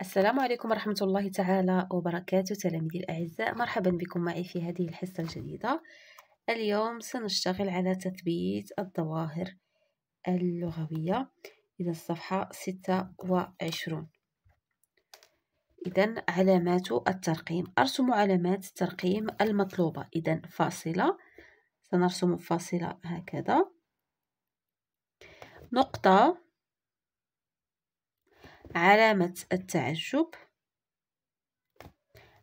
السلام عليكم ورحمة الله تعالى وبركاته تلاميذي الأعزاء. مرحبا بكم معي في هذه الحصة الجديدة. اليوم سنشتغل على تثبيت الظواهر اللغوية إذا الصفحة ستة وعشرون. إذا علامات الترقيم. أرسم علامات الترقيم المطلوبة. إذا فاصلة. سنرسم فاصلة هكذا. نقطة. علامة التعجب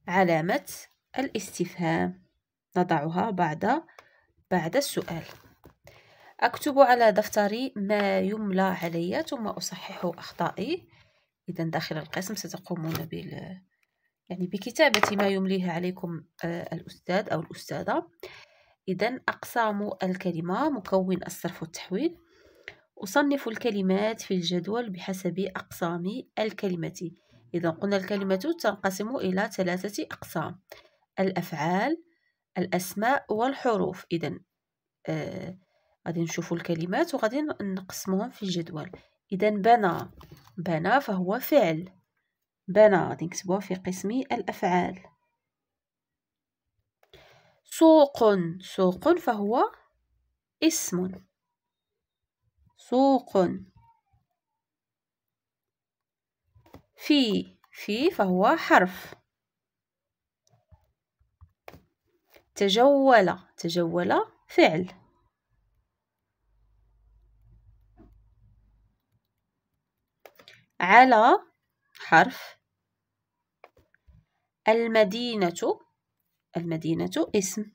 علامة الاستفهام. نضعها بعد بعد السؤال. أكتب على دفتري ما يملى علي ثم أصحح أخطائي. إذا داخل القسم ستقومون بال يعني بكتابة ما يمليه عليكم آه، الأستاذ أو الأستاذة. إذا أقسام الكلمة مكون الصرف والتحويل. أصنف الكلمات في الجدول بحسب أقسام الكلمة. إذا قلنا الكلمة تنقسم إلى ثلاثة أقسام الأفعال الأسماء والحروف. إذا آه غادي نشوفوا الكلمات وغادي نقسمهم في الجدول. إذا بنى بنى فهو فعل. بنى غادي نكتبوها في قسم الأفعال. سوق سوق فهو اسم. سوق. في في فهو حرف. تجول تجول فعل. على حرف. المدينة المدينة اسم.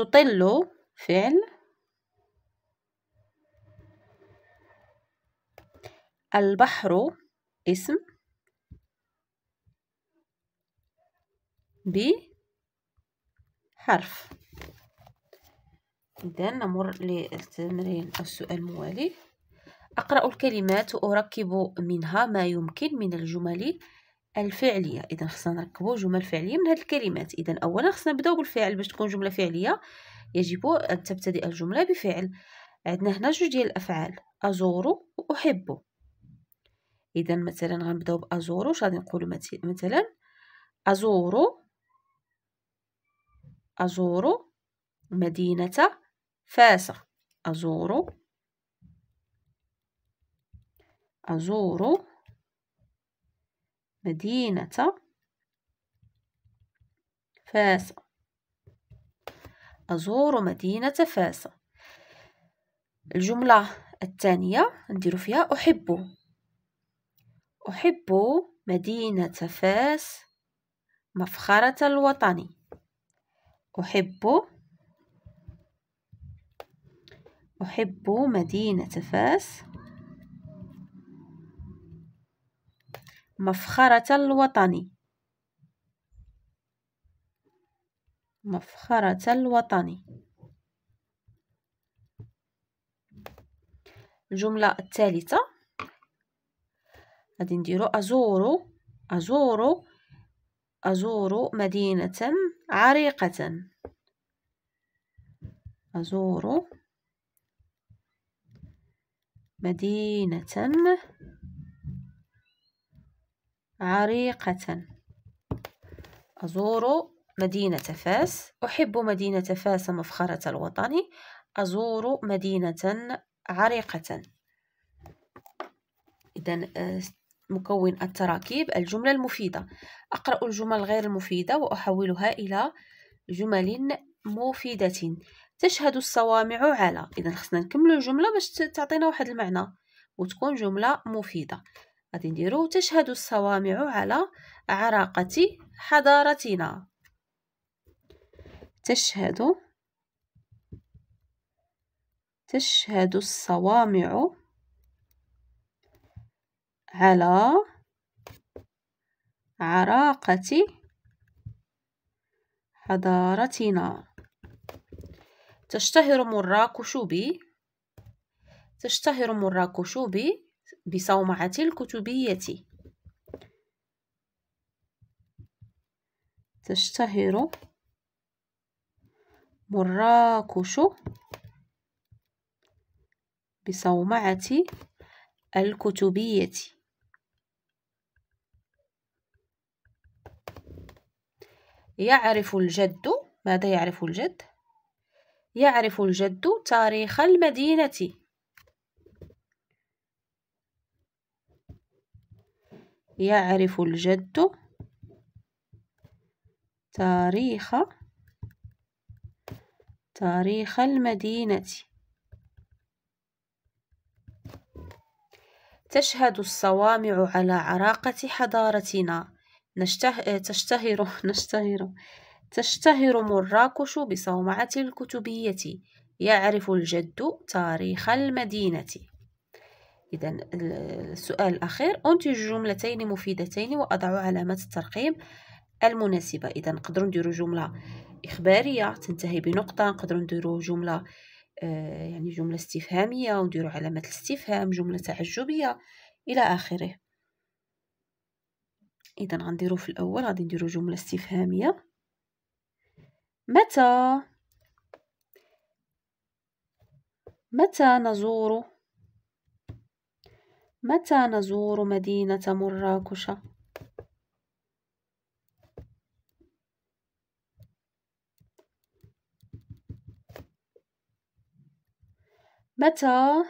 تطل فعل. البحر اسم. بحرف. إذا نمر للتمرين السؤال الموالي أقرأ الكلمات وأركب منها ما يمكن من الجمل. الفعلية. إذا خصنا نركبوا جمل فعلية من هذه الكلمات. إذا أولا خصنا نبدأو بالفعل باش تكون جملة فعلية. يجب أن تبتدئ الجملة بفعل. عندنا هنا جوج ديال الأفعال أزور وأحب. إذا مثلا غنبدأو بأزور واش غادي نقولو مثلا أزور أزور مدينة فاس أزور أزور مدينة فاس أزور مدينة فاس الجملة الثانية ندير فيها أحب. أحب مدينة فاس مفخرة الوطن أحب أحب مدينة فاس مفخرة الوطن. مفخرة الوطن. الجملة الثالثة. غادي نديرو أزور أزور أزور مدينة عريقة. أزور مدينة عريقة. أزور مدينة فاس. أحب مدينة فاس مفخرة الوطن. أزور مدينة عريقة. إذا آه، مكون التراكيب الجملة المفيدة. أقرأ الجمل غير المفيدة وأحولها إلى جمل مفيدة. تشهد الصوامع على. إذا خصنا نكملو الجملة باش تعطينا واحد المعنى وتكون جملة مفيدة. غادي نديرو تشهد الصوامع على عراقة حضارتنا. تشهد تشهد الصوامع على عراقة حضارتنا. تشتهر مراكش ب تشتهر مراكش ب بصومعة الكتبية. تشتهر مراكش بصومعة الكتبية. يعرف الجد ماذا يعرف الجد؟ يعرف الجد تاريخ المدينة. يعرف الجد تاريخ تاريخ المدينة. تشهد الصوامع على عراقة حضارتنا. نشته... تشتهر نشتهر تشتهر مراكش بصومعة الكتبية. يعرف الجد تاريخ المدينة. إذا السؤال الأخير أنتج جملتين مفيدتين وأضع علامة الترقيم المناسبة. إذا نقدروا نديروا جملة إخبارية تنتهي بنقطة. نقدروا نديروا جملة آه يعني جملة استفهامية ونديروا علامة الاستفهام جملة تعجبية إلى آخره. إذا غنديرو في الأول غادي نديرو جملة استفهامية. متى؟ متى نزور متى نزور مدينة مراكش؟ متى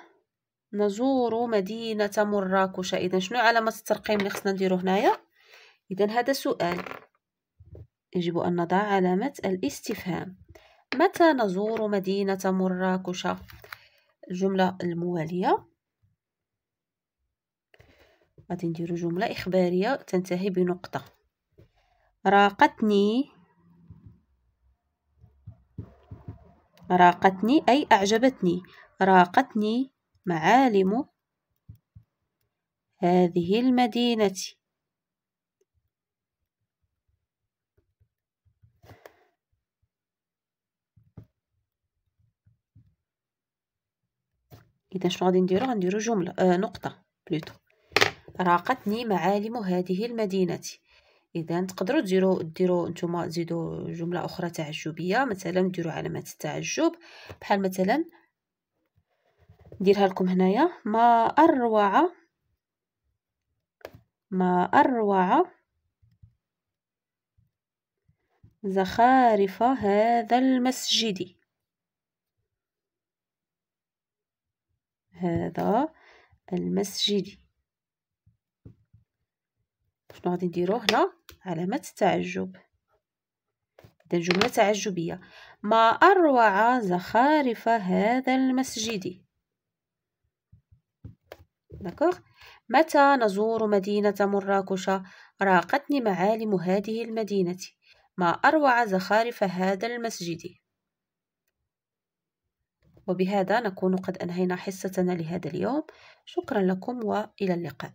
نزور مدينة مراكش؟ إذا شنو علامة الترقيم اللي خصنا نديرو هنايا؟ إذا هذا سؤال. يجب أن نضع علامة الاستفهام. متى نزور مدينة مراكش؟ الجملة الموالية. غادي نديرو جملة إخبارية تنتهي بنقطة. راقتني راقتني أي أعجبتني. راقتني معالم هذه المدينة. إذا شنو غادي نديرو؟ غنديرو جملة آه نقطة بلوتو راقتني معالم هذه المدينة. إذا تقدروا ديروا ديروا نتوما تزيدوا جملة أخرى تعجبية. مثلا ديروا علامات التعجب. بحال مثلا نديرها لكم هنايا. ما أروع ما أروع زخارف هذا المسجد. هذا المسجد. شنو غادي نديرو هنا؟ علامة التعجب. إذا جملة تعجبية. ما أروع زخارف هذا المسجد؟ داكوغ متى نزور مدينة مراكش؟ راقتني معالم هذه المدينة. ما أروع زخارف هذا المسجد؟ وبهذا نكون قد أنهينا حصتنا لهذا اليوم. شكرا لكم وإلى اللقاء.